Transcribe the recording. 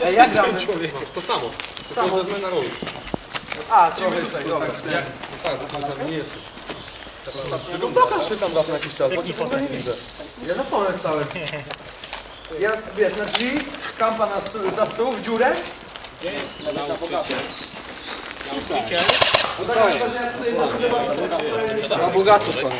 Ja jak gramy? To samo. To Samo. Tylko, że roli. A, trochę tutaj, dobra. Tak, tak, tak nie jesteś. Tylko pokaż się tam raz na jakiś czas, bo cię nie widzę. Ja na stole stałem. Ja, wiesz, na drzwi, kampa na stół, za stół, w dziurę. No tak, na bogato pan.